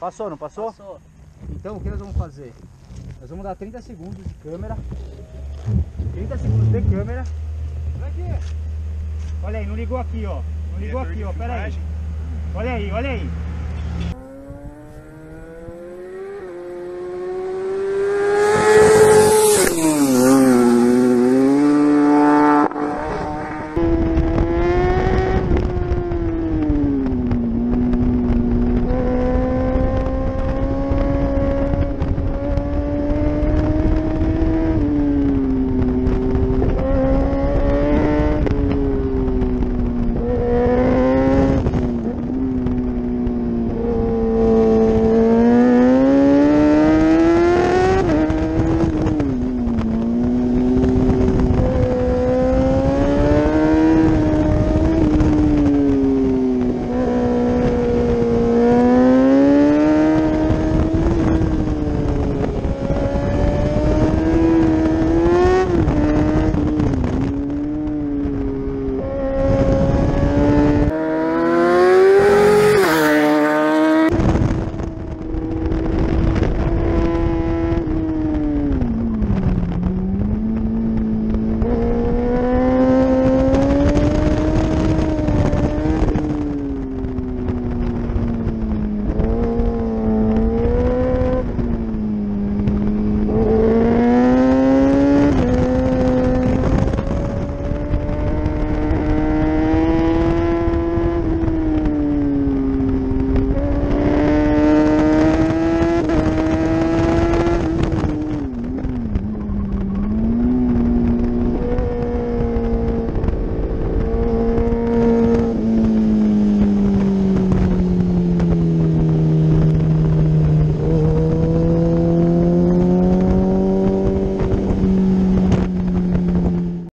Passou. Não passou? Passou. Então o que nós vamos fazer? Nós vamos dar 30 segundos de câmera. 30 segundos de câmera. Olha aqui. Olha aí, não ligou aqui, ó. Não ligou aqui, ó. Pera aí. Olha aí, olha aí.